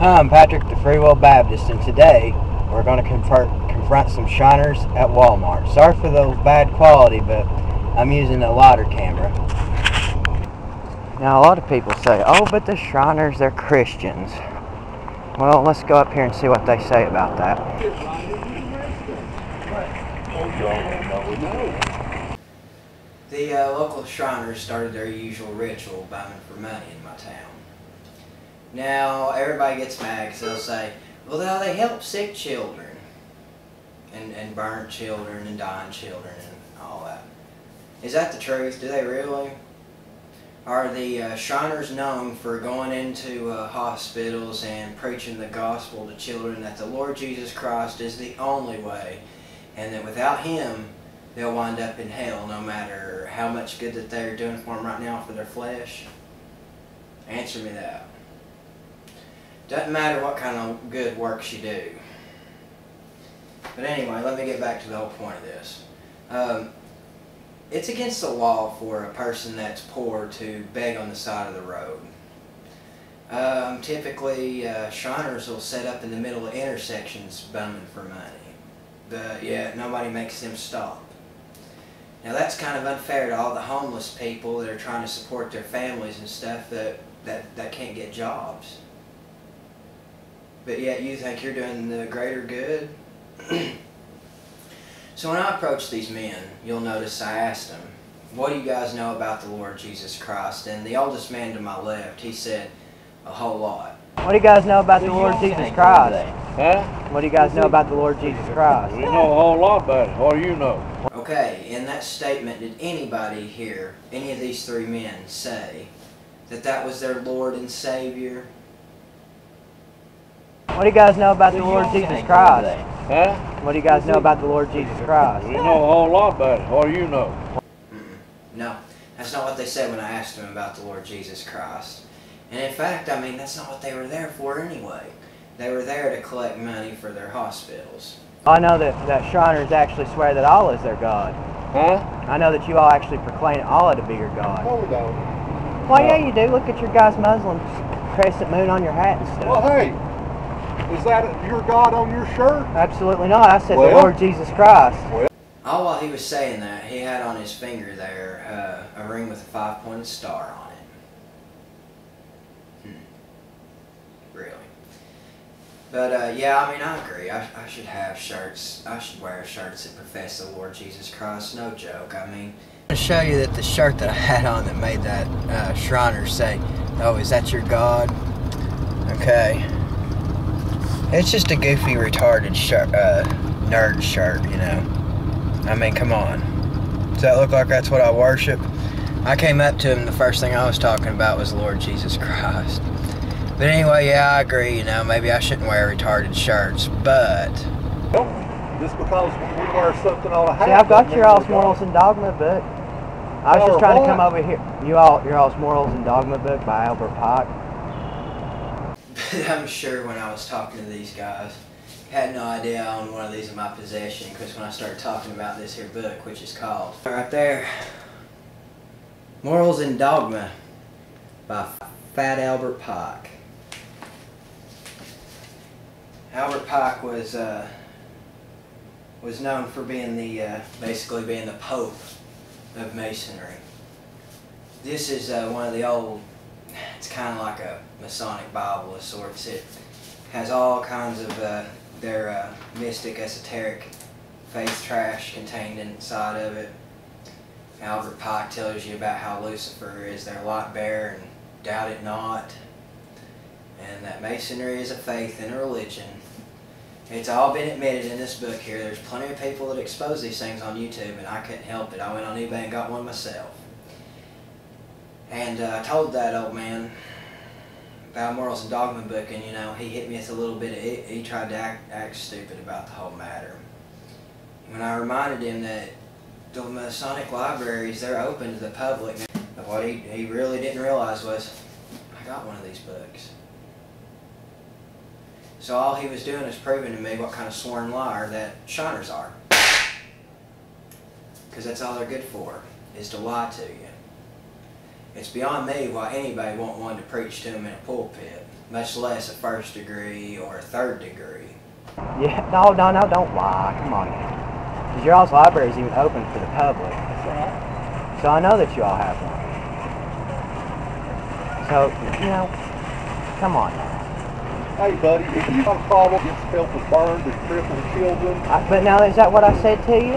I'm Patrick, the Free Will Baptist, and today we're going to confront, confront some Shriners at Walmart. Sorry for the bad quality, but I'm using a lighter camera. Now, a lot of people say, oh, but the Shriners, they're Christians. Well, let's go up here and see what they say about that. The uh, local Shriners started their usual ritual buying for money in my town. Now, everybody gets mad because they'll say, well, now they help sick children and, and burnt children and dying children and all that. Is that the truth? Do they really? Are the uh, Shriners known for going into uh, hospitals and preaching the gospel to children that the Lord Jesus Christ is the only way and that without Him they'll wind up in hell no matter how much good that they're doing for them right now for their flesh? Answer me that. Doesn't matter what kind of good works you do. But anyway, let me get back to the whole point of this. Um, it's against the law for a person that's poor to beg on the side of the road. Um, typically, uh, Shriners will set up in the middle of intersections bumming for money. But yeah, nobody makes them stop. Now that's kind of unfair to all the homeless people that are trying to support their families and stuff that, that, that can't get jobs. But yet you think you're doing the greater good? so when I approached these men, you'll notice I asked them, what do you guys know about the Lord Jesus Christ? And the oldest man to my left, he said, a whole lot. What do you guys know about the Lord Jesus Christ? Huh? What do you guys know about the Lord Jesus Christ? We know a whole lot about it. What do you know? Okay, in that statement, did anybody hear any of these three men say that that was their Lord and Savior? What do you guys know about the Lord Jesus Christ? Huh? What do you guys know about the Lord Jesus Christ? We know a whole lot about it. What do you know? No, that's not what they said when I asked them about the Lord Jesus Christ. And in fact, I mean, that's not what they were there for anyway. They were there to collect money for their hospitals. I know that, that Shriners actually swear that Allah is their God. Huh? I know that you all actually proclaim Allah to be your God. No, we don't. Well, yeah, you do. Look at your guys' Muslim crescent moon on your hat and stuff. Well, hey, is that your God on your shirt? Absolutely not. I said the Lord Jesus Christ. Well- All while he was saying that, he had on his finger there uh, a ring with a five-pointed star on it. Hmm. Really. But uh, yeah, I mean, I agree. I, I should have shirts. I should wear shirts that profess the Lord Jesus Christ. No joke. I mean, to show you that the shirt that I had on that made that uh, Shriner say, "Oh, is that your God?" Okay. It's just a goofy, retarded shirt, uh, nerd shirt, you know. I mean, come on. Does that look like that's what I worship? I came up to him, the first thing I was talking about was Lord Jesus Christ. But anyway, yeah, I agree, you know, maybe I shouldn't wear retarded shirts, but... Just because we wear something on a hat. See, I've got your mean all's morals and dogma book. I was Our just trying to come over here. You all, your all's morals and dogma book by Albert Pike. I'm sure when I was talking to these guys, had no idea I owned one of these in my possession because when I started talking about this here book, which is called right there, Morals and Dogma by Fat Albert Pike. Albert Pike was uh, was known for being the uh, basically being the Pope of Masonry. This is uh, one of the old. It's kind of like a Masonic Bible of sorts. It has all kinds of uh, their uh, mystic, esoteric faith trash contained inside of it. Albert Pike tells you about how Lucifer is their light bearer and doubt it not. And that Masonry is a faith and a religion. It's all been admitted in this book here. There's plenty of people that expose these things on YouTube, and I couldn't help it. I went on eBay and got one myself. And uh, I told that old man about Morals and Dogma book, and you know, he hit me with a little bit of it. He tried to act, act stupid about the whole matter. When I reminded him that the Masonic libraries, they're open to the public, what he, he really didn't realize was, I got one of these books. So all he was doing is proving to me what kind of sworn liar that Shriners are. Because that's all they're good for, is to lie to you. It's beyond me why anybody won't want to preach to them in a pulpit, much less a first degree or a third degree. Yeah, no, no, no, don't lie. Come on now. Because your all's library is even open for the public. So I know that you all have one. So, you know, come on now. Hey, buddy, if you got a problem against helping burned and crippled children, I, but now, is that what I said to you?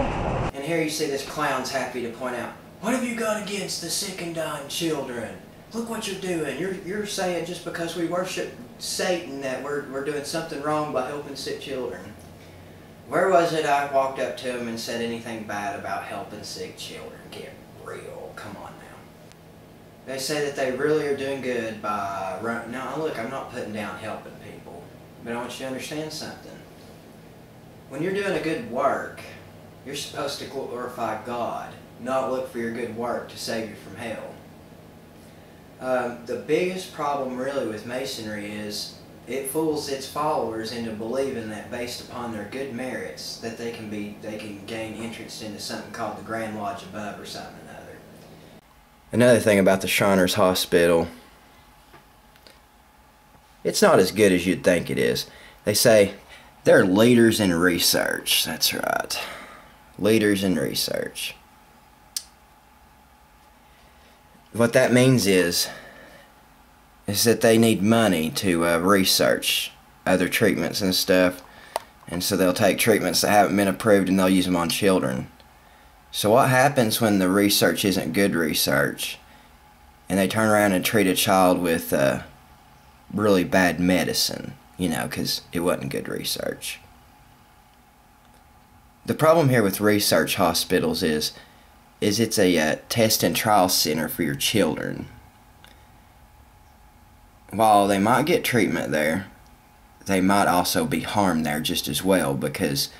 And here you see this clown's happy to point out, what have you got against the sick and dying children? Look what you're doing. You're, you're saying just because we worship Satan that we're, we're doing something wrong by helping sick children. Where was it I walked up to him and said anything bad about helping sick children? Get real. Come on now. They say that they really are doing good by. Now, look, I'm not putting down helping people, but I want you to understand something. When you're doing a good work, you're supposed to glorify God, not look for your good work to save you from hell. Um, the biggest problem really with Masonry is it fools its followers into believing that based upon their good merits that they can be they can gain entrance into something called the Grand Lodge above or something another. Thing about the Shriners Hospital, it's not as good as you'd think it is. They say they're leaders in research. That's right. Leaders in research. What that means is is that they need money to uh, research other treatments and stuff. And so they'll take treatments that haven't been approved and they'll use them on children. So what happens when the research isn't good research and they turn around and treat a child with uh, really bad medicine, you know, because it wasn't good research. The problem here with research hospitals is is it's a uh, test and trial center for your children. While they might get treatment there, they might also be harmed there just as well because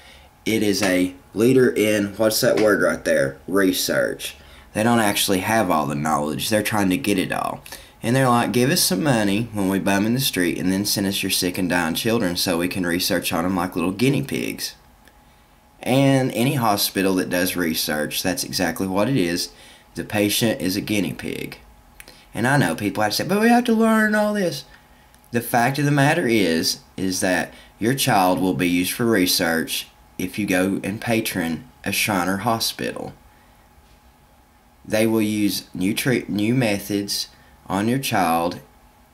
it is a leader in what's that word right there? Research. They don't actually have all the knowledge. They're trying to get it all. And they're like, give us some money when we bum in the street and then send us your sick and dying children so we can research on them like little guinea pigs. And any hospital that does research, that's exactly what it is. The patient is a guinea pig. And I know people have say, but we have to learn all this. The fact of the matter is, is that your child will be used for research if you go and patron a Shriner hospital. They will use new new methods on your child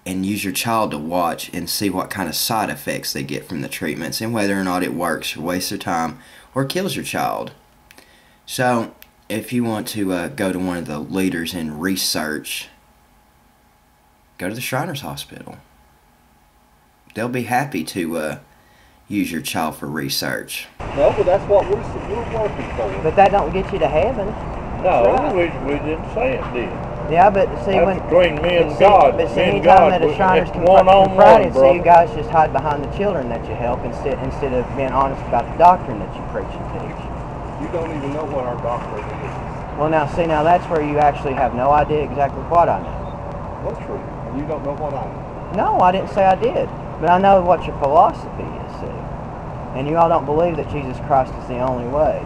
and use your child to watch and see what kind of side effects they get from the treatments and whether or not it works or wastes their time or kills your child. So, if you want to uh, go to one of the leaders in research, go to the Shriners Hospital. They'll be happy to uh, use your child for research. no, but that's what we're, we're working for. But that don't get you to heaven. No, Right. we, we didn't say it did. Yeah, but see That's when between me and see, God. But see, Me and anytime God, that a we- Shriners it's can one on confront one, it, so you guys just hide behind the children that you help instead instead of being honest about the doctrine that you preach and teach. You don't even know what our doctrine is. Well, now see, now that's where you actually have no idea exactly what I know. What's true? And you don't know what I know. No, I didn't say I did, but I know what your philosophy is. See, and you all don't believe that Jesus Christ is the only way.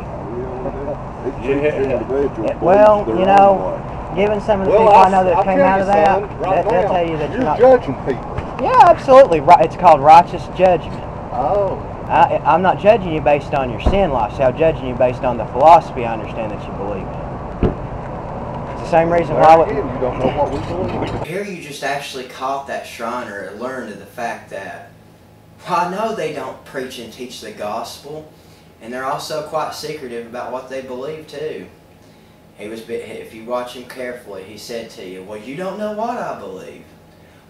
Yeah. Yeah, well, you know, given some of the people I know that I'll came out of that, son, right that they'll tell you that you're, you're not. judging people. Yeah, absolutely. Right. It's called righteous judgment. Oh. I, I'm not judging you based on your sin lifestyle. I'm judging you based on the philosophy I understand that you believe in. It's the same reason why. I There would, again, you don't know what we believe. Here you just actually caught that Shriner and learned of the fact that while I know they don't preach and teach the gospel, and they're also quite secretive about what they believe too. He was, if you watch him carefully, he said to you, "Well, you don't know what I believe."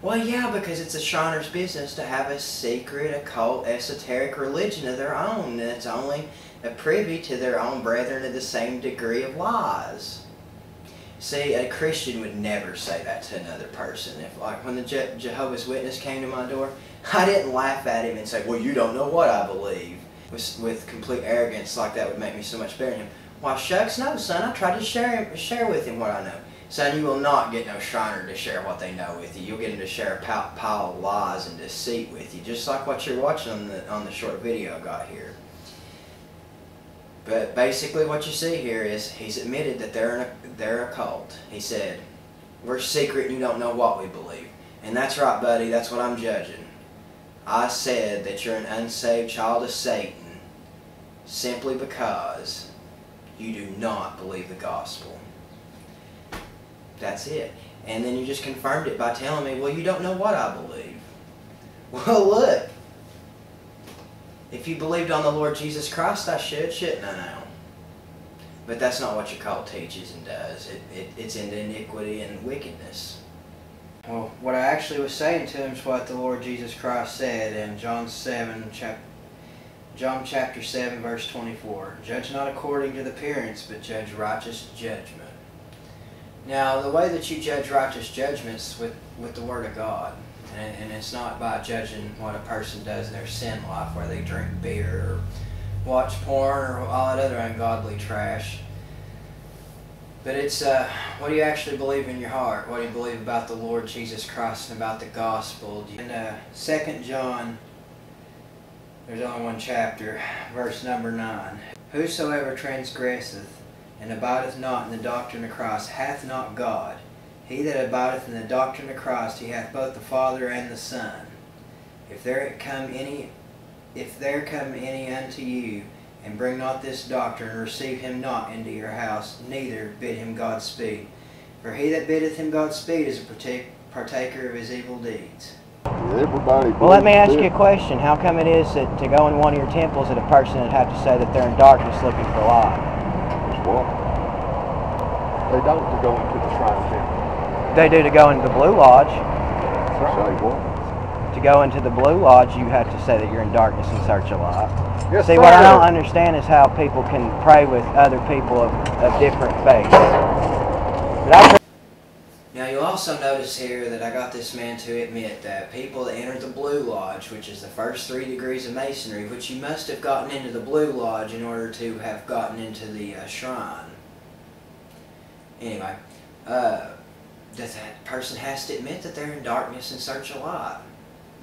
Well, yeah, because it's a Shriner's business to have a secret, occult, esoteric religion of their own that's only a privy to their own brethren of the same degree of lies. See, a Christian would never say that to another person. If, like, when the Je- Jehovah's Witness came to my door, I didn't laugh at him and say, "Well, you don't know what I believe," with, with complete arrogance, like that would make me so much better than him. Why, shucks, no, son. I tried to share share with him what I know. Son, you will not get no Shriner to share what they know with you. You'll get him to share a pile, of lies and deceit with you, just like what you're watching on the on the short video I got here. But basically, what you see here is he's admitted that they're they're a cult. He said, "We're secret, and you don't know what we believe." And that's right, buddy. That's what I'm judging. I said that you're an unsaved child of Satan simply because you do not believe the gospel. That's it. And then you just confirmed it by telling me, well, you don't know what I believe. Well, look. If you believed on the Lord Jesus Christ, I should, shouldn't I now? But that's not what your cult teaches and does. It, it, it's into iniquity and wickedness. Well, what I actually was saying to him is what the Lord Jesus Christ said in John 7, chap- John chapter 7, verse 24. Judge not according to the appearance, but judge righteous judgment. Now, the way that you judge righteous judgments with, with the Word of God, and, and it's not by judging what a person does in their sin life, where they drink beer or watch porn or all that other ungodly trash. But it's uh, what do you actually believe in your heart? What do you believe about the Lord Jesus Christ and about the gospel? In uh, 2 John, there's only one chapter, verse number 9. Whosoever transgresseth and abideth not in the doctrine of Christ hath not God. He that abideth in the doctrine of Christ, he hath both the Father and the Son. If there come any, if there come any unto you, and bring not this doctrine, receive him not into your house, neither bid him Godspeed. For he that biddeth him Godspeed is a partaker of his evil deeds. Everybody. Well, let me ask you a question. How come it is that to go in one of your temples that a person would have to say that they're in darkness looking for light? Well, they don't to go into the shrine temple. They do to go into the Blue Lodge. Say what? To go into the Blue Lodge, you have to say that you're in darkness and search a light. Yes, See, what I don't understand is how people can pray with other people of, of different faiths. Now you'll also notice here that I got this man to admit that people that enter the Blue Lodge, which is the first three degrees of Masonry, which you must have gotten into the Blue Lodge in order to have gotten into the uh, shrine. Anyway, uh, that that person has to admit that they're in darkness and search a light.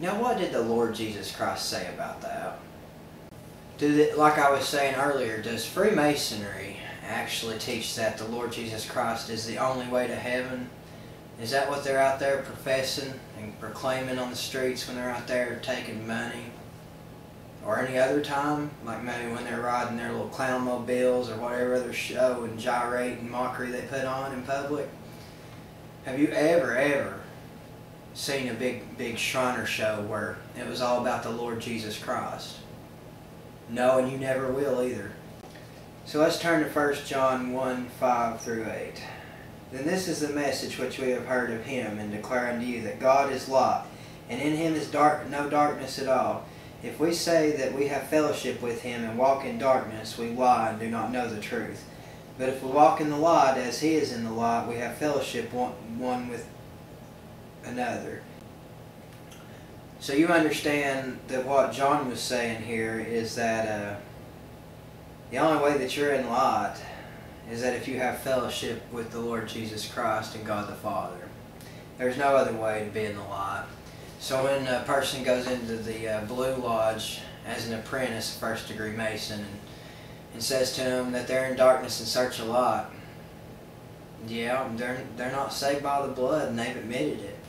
Now, what did the Lord Jesus Christ say about that? Do the, like I was saying earlier, does Freemasonry actually teach that the Lord Jesus Christ is the only way to heaven? Is that what they're out there professing and proclaiming on the streets when they're out there taking money? Or any other time, like maybe when they're riding their little clown mobiles or whatever other show and gyrate and mockery they put on in public? Have you ever, ever seen a big, big Shriner show where it was all about the Lord Jesus Christ? No, and you never will either. So let's turn to 1 John 1 5 through 8. Then this is the message which we have heard of him and declare unto you that God is light, and in him is dark, no darkness at all. If we say that we have fellowship with him and walk in darkness, we lie and do not know the truth. But if we walk in the light as he is in the light, we have fellowship one, one with another. So you understand that what John was saying here is that uh, the only way that you're in light is that if you have fellowship with the Lord Jesus Christ and God the Father. There's no other way to be in the light. So when a person goes into the uh, Blue Lodge as an apprentice, first degree Mason, and, and says to them that they're in darkness and search a lot, yeah, they're, they're not saved by the blood and they've admitted it.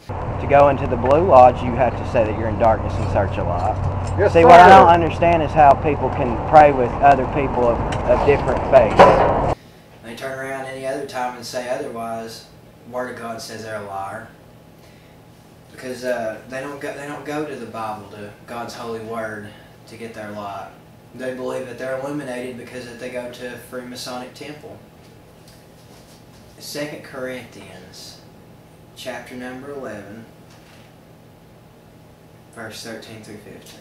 To go into the Blue Lodge, you have to say that you're in darkness and search a light. Yes, See, what I don't understand is how people can pray with other people of, of different faiths. They turn around any other time and say otherwise. Word of God says they're a liar. Because uh, they don't go, they don't go to the Bible, to God's holy word, to get their light. They believe that they're illuminated because that they go to a Freemasonic temple. Second Corinthians, chapter number eleven, verse thirteen through fifteen.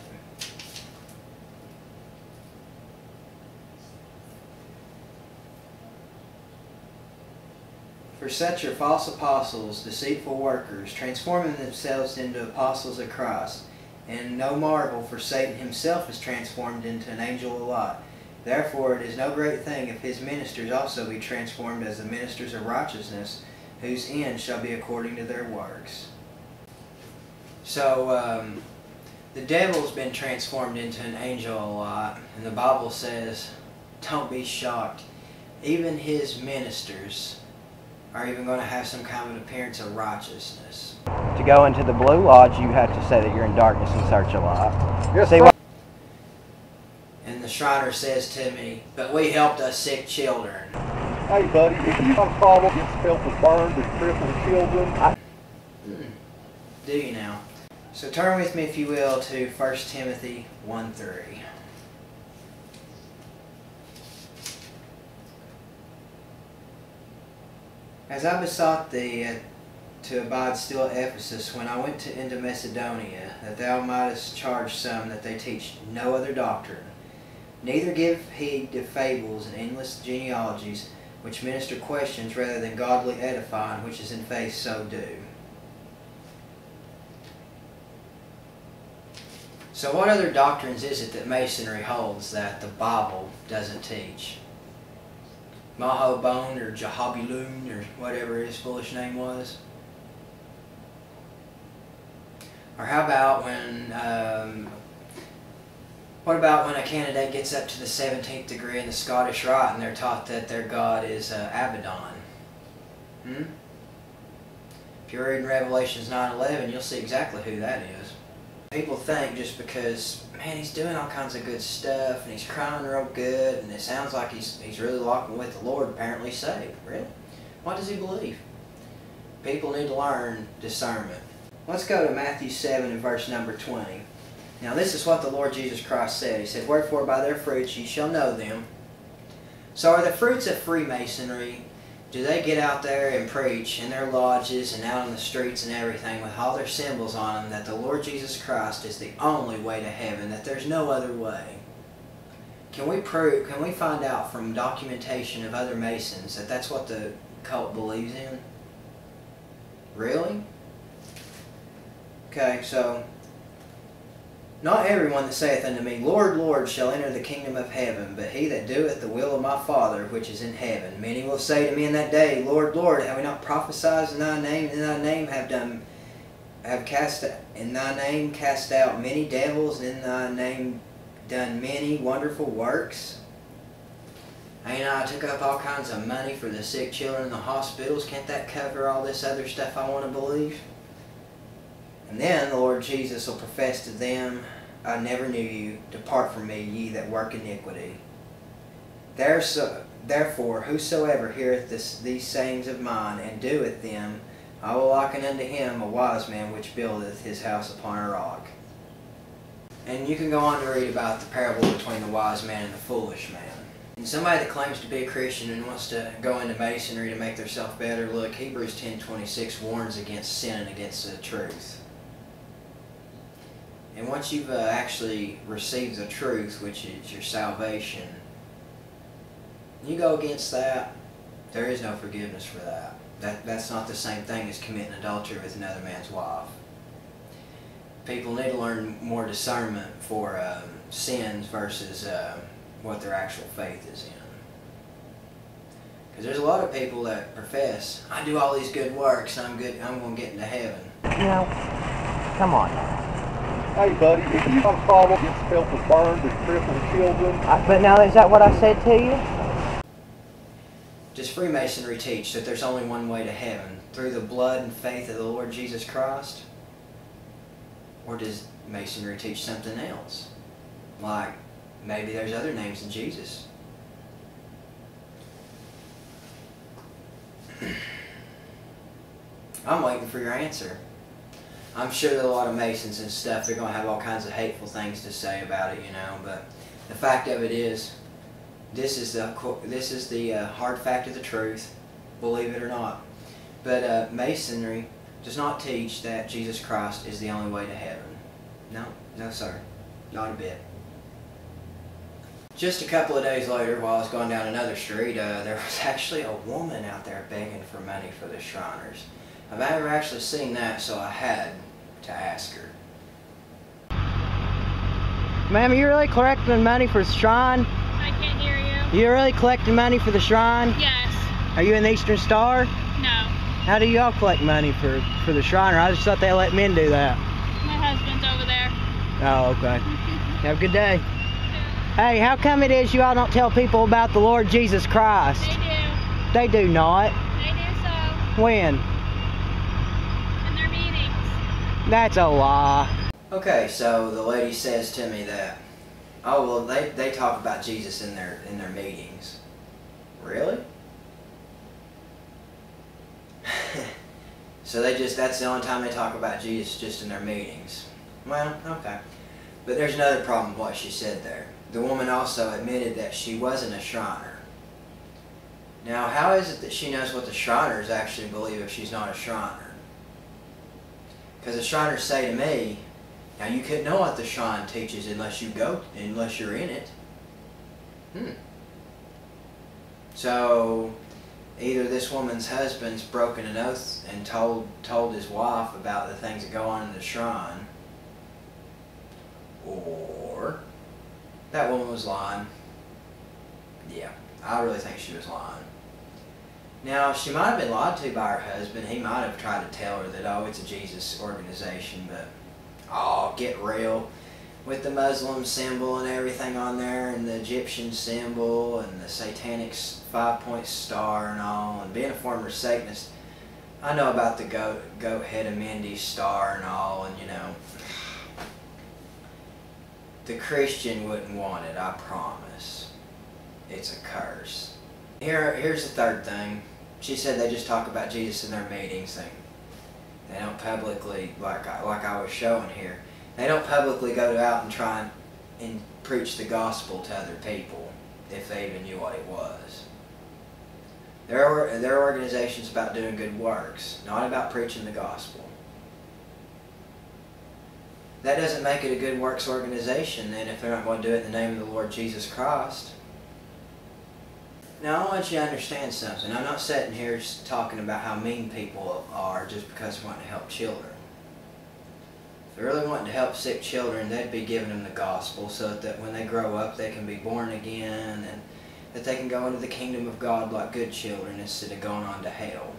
For such are false apostles, deceitful workers, transforming themselves into apostles of Christ. And no marvel, for Satan himself is transformed into an angel of light. Therefore it is no great thing if his ministers also be transformed as the ministers of righteousness, whose end shall be according to their works. So, um, the devil's been transformed into an angel of light, and the Bible says don't be shocked. Even his ministers are even going to have some kind of an appearance of righteousness. To go into the Blue Lodge, you have to say that you're in darkness and search a lot. Yes, See what? And the Shriner says to me, But we helped us sick children. Hey, buddy, if you have a problem against helping burned and crippled children, Do you now? So turn with me, if you will, to 1 Timothy 1 3. As I besought thee uh, to abide still at Ephesus when I went to, into Macedonia, that thou mightest charge some that they teach no other doctrine, neither give heed to fables and endless genealogies, which minister questions rather than godly edifying, which is in faith so do. So, what other doctrines is it that Masonry holds that the Bible doesn't teach? Mahabone or Jahabilun or whatever his foolish name was? Or how about when, um, what about when a candidate gets up to the 17th degree in the Scottish Rite and they're taught that their god is uh, Abaddon? Hmm? If you're reading Revelations 9:11, you'll see exactly who that is. People think just because, man, he's doing all kinds of good stuff and he's crying real good and it sounds like he's, he's really walking with the Lord, apparently saved. Really? What does he believe? People need to learn discernment. Let's go to Matthew 7 and verse number 20. Now, this is what the Lord Jesus Christ said. He said, Wherefore by their fruits ye shall know them. So, are the fruits of Freemasonry do they get out there and preach in their lodges and out on the streets and everything with all their symbols on them that the Lord Jesus Christ is the only way to heaven, that there's no other way? Can we prove, can we find out from documentation of other Masons that that's what the cult believes in? Really? Okay, so not everyone that saith unto me, Lord, Lord, shall enter the kingdom of heaven, but he that doeth the will of my Father which is in heaven. Many will say to me in that day, Lord, Lord, have we not prophesied in thy name, and in thy name have done have cast in thy name cast out many devils, and in thy name done many wonderful works? Ain't I took up all kinds of money for the sick children in the hospitals? Can't that cover all this other stuff I want to believe? And then the Lord Jesus will profess to them, I never knew you. Depart from me, ye that work iniquity. Therefore, whosoever heareth this, these sayings of mine, and doeth them, I will liken unto him a wise man which buildeth his house upon a rock. And you can go on to read about the parable between the wise man and the foolish man. And somebody that claims to be a Christian and wants to go into masonry to make themselves better, look, Hebrews 10.26 warns against sinning against the truth. And once you've uh, actually received the truth, which is your salvation, you go against that, there is no forgiveness for that. That that's not the same thing as committing adultery with another man's wife. People need to learn more discernment for um, sins versus uh, what their actual faith is in. Because there's a lot of people that profess, I do all these good works, I'm good, I'm going to get into heaven. You know, come on. Hey, buddy, if you have a problem get against helping burned and crippled children, I, but now, is that what I said to you? Does Freemasonry teach that there's only one way to heaven, through the blood and faith of the Lord Jesus Christ? Or does Masonry teach something else? Like, maybe there's other names than Jesus. I'm waiting for your answer. I'm sure that a lot of Masons and stuff, they're going to have all kinds of hateful things to say about it, you know, but the fact of it is, this is the this is the uh, hard fact of the truth, believe it or not. But uh, Masonry does not teach that Jesus Christ is the only way to heaven. No, no, sir, not a bit. Just a couple of days later, while I was going down another street, uh, there was actually a woman out there begging for money for the Shriners. I've never actually seen that, so I had to ask her. Ma'am, are you really collecting money for the shrine? I can't hear you. You really collecting money for the shrine? Yes. Are you an Eastern Star? No. How do y'all collect money for, for the shriner? I just thought they let men do that. My husband's over there. Oh, okay. Have a good day. Hey, how come it is you all don't tell people about the Lord Jesus Christ? They do. They do not. They do so When? in their meetings. That's a lie. Okay, so the lady says to me that, oh well, they, they talk about Jesus in their in their meetings. Really? so they just that's the only time they talk about Jesus, just in their meetings. Well, okay. But there's another problem with what she said there. The woman also admitted that she wasn't a Shriner. Now, how is it that she knows what the Shriners actually believe if she's not a Shriner? Because the Shriners say to me, now you couldn't know what the shrine teaches unless you go, unless you're in it. Hmm. So, either this woman's husband's broken an oath and told told his wife about the things that go on in the shrine, or that woman was lying. Yeah, I really think she was lying. Now, she might have been lied to by her husband. He might have tried to tell her that, oh, it's a Jesus organization, but oh, get real. With the Muslim symbol and everything on there, and the Egyptian symbol, and the satanic five point star, and all, and being a former Satanist, I know about the goat, goat head of Mendes star and all, and you know, the Christian wouldn't want it, I promise. It's a curse. Here, here's the third thing. She said they just talk about Jesus in their meetings. They, they don't publicly, like I, like I was showing here, they don't publicly go out and try and, and preach the gospel to other people, if they even knew what it was. Their, or- their organization's about doing good works, not about preaching the gospel. That doesn't make it a good works organization then if they're not going to do it in the name of the Lord Jesus Christ. Now I want you to understand something. I'm not sitting here talking about how mean people are just because they want to help children. If they really wanted to help sick children, they'd be giving them the gospel so that when they grow up they can be born again and that they can go into the kingdom of God like good children instead of going on to hell.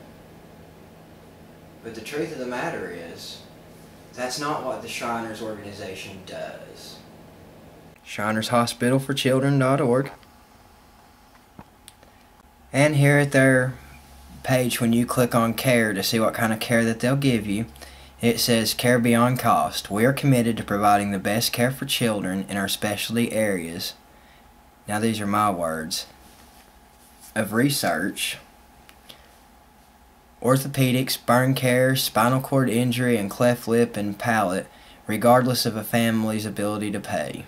But the truth of the matter is, that's not what the Shriners organization does. ShrinersHospitalForChildren.org And here at their page, when you click on care to see what kind of care that they'll give you, it says Care Beyond Cost. We are committed to providing the best care for children in our specialty areas. Now, these are my words of research orthopedics, burn care, spinal cord injury, and cleft lip and palate, regardless of a family's ability to pay.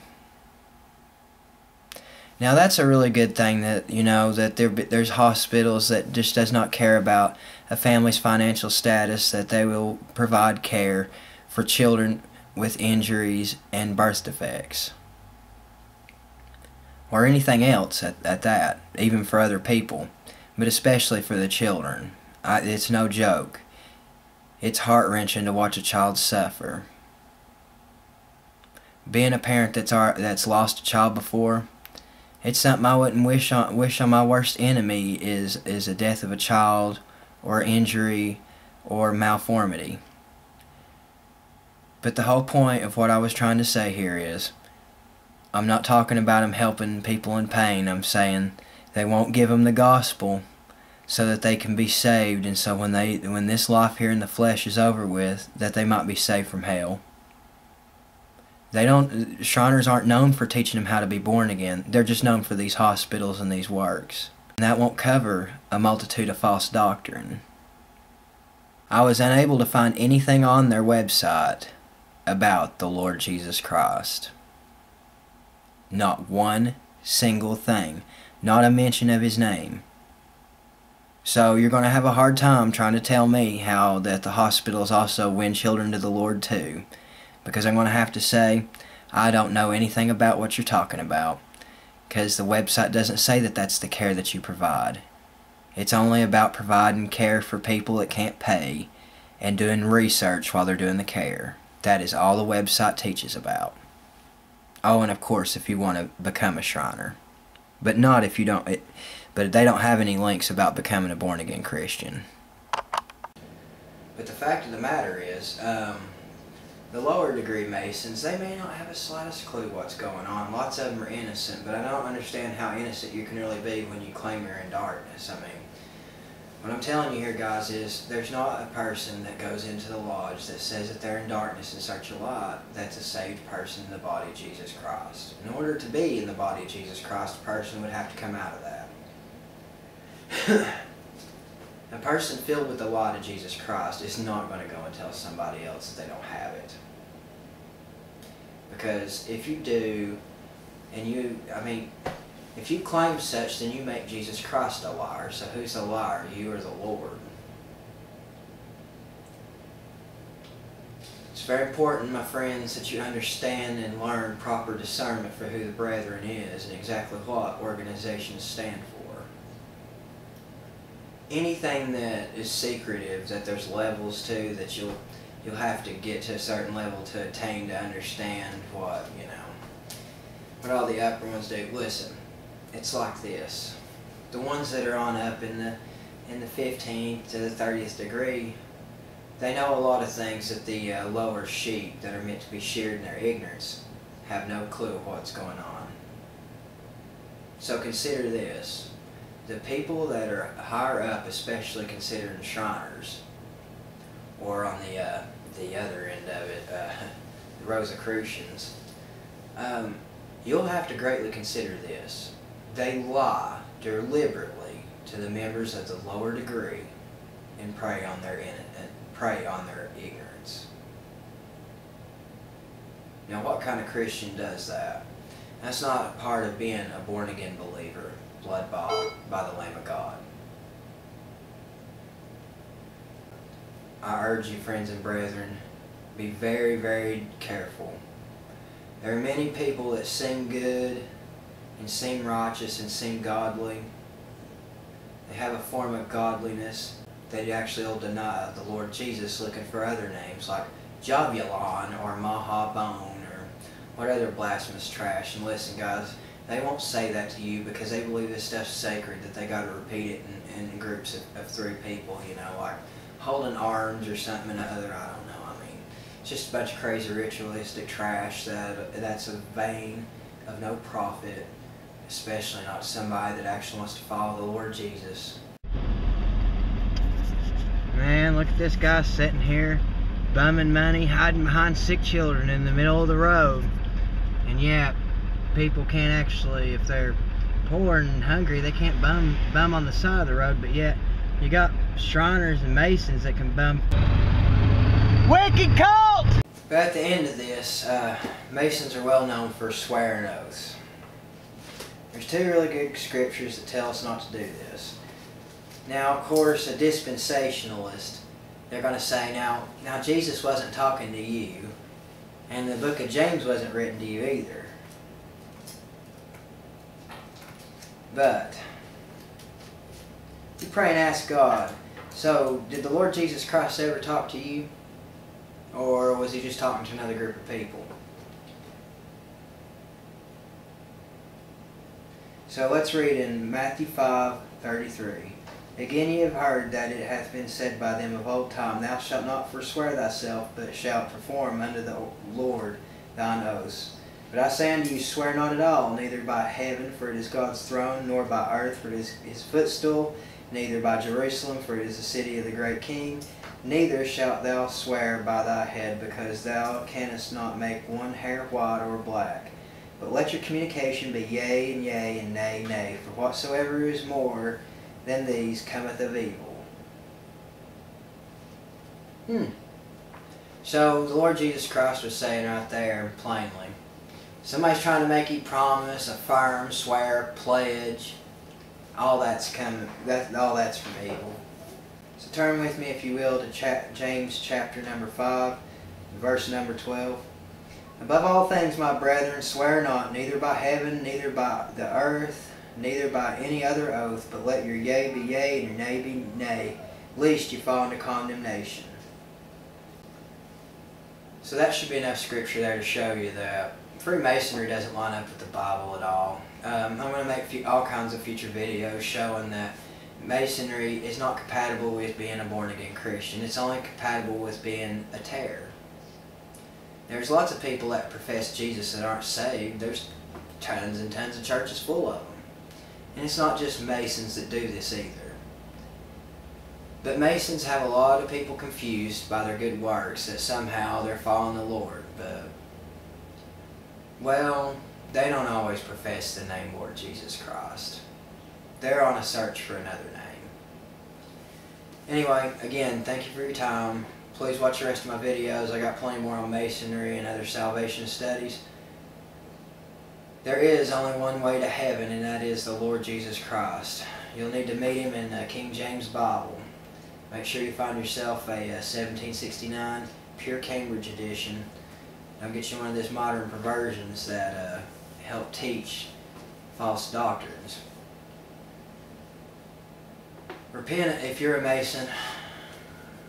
Now that's a really good thing that you know that there there's hospitals that just does not care about a family's financial status that they will provide care for children with injuries and birth defects. Or anything else at, at that even for other people but especially for the children. I, it's no joke. It's heart-wrenching to watch a child suffer. Being a parent that's our, that's lost a child before it's something I wouldn't wish on wish on my worst enemy is is the death of a child or injury or malformity. But the whole point of what I was trying to say here is I'm not talking about them helping people in pain. I'm saying they won't give them the gospel so that they can be saved and so when they when this life here in the flesh is over with that they might be saved from hell. They don't Shriners aren't known for teaching them how to be born again. They're just known for these hospitals and these works. And that won't cover a multitude of false doctrine. I was unable to find anything on their website about the Lord Jesus Christ. Not one single thing. Not a mention of his name. So you're going to have a hard time trying to tell me how that the hospitals also win children to the Lord too because I'm going to have to say I don't know anything about what you're talking about because the website doesn't say that that's the care that you provide. It's only about providing care for people that can't pay and doing research while they're doing the care. That is all the website teaches about. Oh, and of course, if you want to become a Shriner. But not if you don't. It, but they don't have any links about becoming a born again Christian. But the fact of the matter is, um, the lower degree Masons, they may not have a slightest clue what's going on. Lots of them are innocent, but I don't understand how innocent you can really be when you claim you're in darkness. I mean, what I'm telling you here, guys, is there's not a person that goes into the lodge that says that they're in darkness in search a light that's a saved person in the body of Jesus Christ. In order to be in the body of Jesus Christ, a person would have to come out of that. a person filled with the light of Jesus Christ is not going to go and tell somebody else that they don't have it. Because if you do, and you, I mean, if you claim such, then you make Jesus Christ a liar. So who's a liar, you or the Lord? It's very important, my friends, that you understand and learn proper discernment for who the brethren is and exactly what organizations stand for. Anything that is secretive, that there's levels to, that you'll you'll have to get to a certain level to attain to understand what, you know, what all the upper ones do. Listen, it's like this. The ones that are on up in the in the 15th to the 30th degree, they know a lot of things that the uh, lower sheep that are meant to be sheared in their ignorance have no clue what's going on. So consider this. The people that are higher up, especially considered Shriners, or on the uh, the other end of it, uh, the Rosicrucians, um, you'll have to greatly consider this. They lie deliberately to the members of the lower degree and prey on their prey on their ignorance. Now, what kind of Christian does that? That's not part of being a born again believer, blood bought by the Lamb of God. I urge you, friends and brethren, be very, very careful. There are many people that seem good and seem righteous and seem godly. They have a form of godliness that actually will deny the Lord Jesus looking for other names like Jahbulon or Mahabone or what other blasphemous trash. And listen, guys, they won't say that to you because they believe this stuff's sacred, that they got to repeat it in, in groups of, of three people, you know, like holding arms or something and other, I don't know. I mean, it's just a bunch of crazy ritualistic trash that that's a vein of no profit, especially not somebody that actually wants to follow the Lord Jesus. Man, look at this guy sitting here, bumming money, hiding behind sick children in the middle of the road. And yeah, people can't actually, if they're poor and hungry, they can't bum bum on the side of the road. But yet, you got Shriners and Masons that can bum. Wicked cult! But at the end of this, uh, Masons are well known for swearing oaths. There's two really good scriptures that tell us not to do this. Now, of course, a dispensationalist, they're going to say, now, now Jesus wasn't talking to you, and the book of James wasn't written to you either. But, you pray and ask God, so did the Lord Jesus Christ ever talk to you? Or was he just talking to another group of people? So let's read in Matthew 5, 33. Again ye have heard that it hath been said by them of old time, Thou shalt not forswear thyself, but shalt perform unto the Lord thine oaths. But I say unto you, swear not at all, neither by heaven, for it is God's throne, nor by earth, for it is his footstool, neither by Jerusalem, for it is the city of the great king. Neither shalt thou swear by thy head, because thou canst not make one hair white or black. But let your communication be yea and yea, and nay, nay, for whatsoever is more than these cometh of evil. Hmm. So the Lord Jesus Christ was saying right there plainly, somebody's trying to make you promise, affirm, swear, pledge, all that's coming. That all that's from evil. So turn with me, if you will, to cha James chapter number five, verse number twelve. Above all things, my brethren, swear not, neither by heaven, neither by the earth, neither by any other oath, but let your yea be yea and your nay be nay, lest you fall into condemnation. So that should be enough scripture there to show you that Freemasonry doesn't line up with the Bible at all. Um, I'm going to make all kinds of future videos showing that Masonry is not compatible with being a born-again Christian. It's only compatible with being a terror. There's lots of people that profess Jesus that aren't saved. There's tons and tons of churches full of them. And it's not just Masons that do this either. But Masons have a lot of people confused by their good works that somehow they're following the Lord. But, well, they don't always profess the name Lord Jesus Christ. They're on a search for another name. Anyway, again, thank you for your time. Please watch the rest of my videos. I got plenty more on Masonry and other salvation studies. There is only one way to heaven, and that is the Lord Jesus Christ. You'll need to meet him in the King James Bible. Make sure you find yourself a, uh 1769 Pure Cambridge edition. Don't get you one of those modern perversions that uh, help teach false doctrines. Repent if you're a Mason.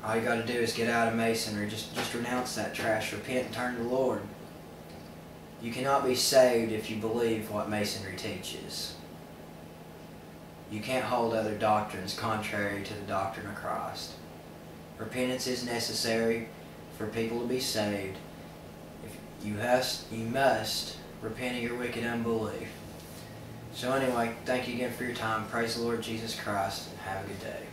All you got to do is get out of Masonry. Just, just renounce that trash. Repent and turn to the Lord. You cannot be saved if you believe what Masonry teaches. You can't hold other doctrines contrary to the doctrine of Christ. Repentance is necessary for people to be saved. If you must, you must repent of your wicked unbelief. So anyway, thank you again for your time. Praise the Lord Jesus Christ and have a good day.